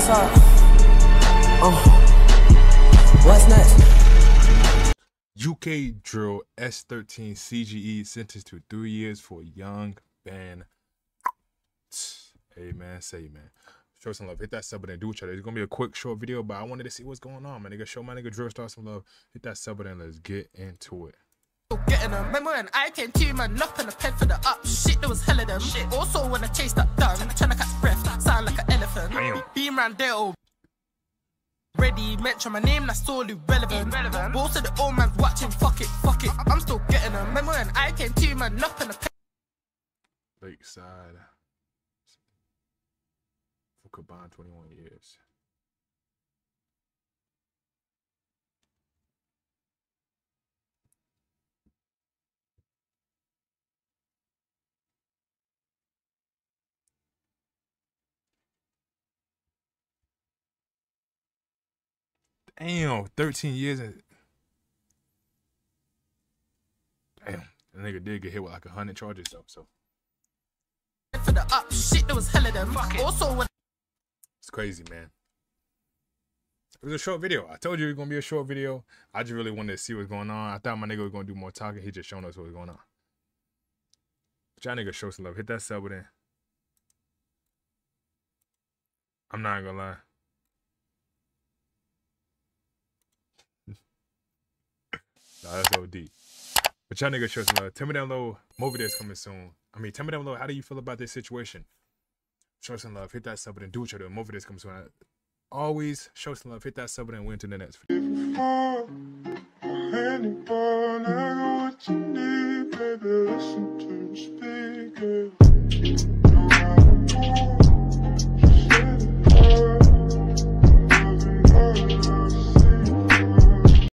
outside. Uh, what's next? UK drill S13 CGE sentenced to three years for Yxng Bane. Amen. say man. Show some love. Hit that sub button. Do each other. It's gonna be a quick short video, but I wanted to see what's going on, man. Nigga, show my nigga drill star some love. Hit that sub button. Let's get into it. Getting a memo and I came to man up in a pen for the up. Shit, there was hell of them. Shit. Also when I chased that round there, oh. Ready, mention my name, that's all irrelevant. irrelevant. Most of the old man's watching, fuck it, fuck it. I'm still getting a memo and I came to man up in a pen. Lakeside. For combined 21 years. Damn, 13 years. and- Damn, the nigga did get hit with like a hundred charges though, so for the up. Shit, there was hell of them. Also when it's crazy, man. It was a short video. I told you it was gonna be a short video. I just really wanted to see what's going on. I thought my nigga was gonna do more talking. He just showing us what's going on. But y'all nigga show some love. Hit that sub button. I'm not gonna lie. Nah, that's OD. But y'all nigga show some love. Uh, tell me down low. Movie that's coming soon. I mean, tell me down low. How do you feel about this situation? Show some love. Hit that sub button. Do what you're doing. Movie that's coming soon. Always show some love. Hit that sub button. Went to the next video.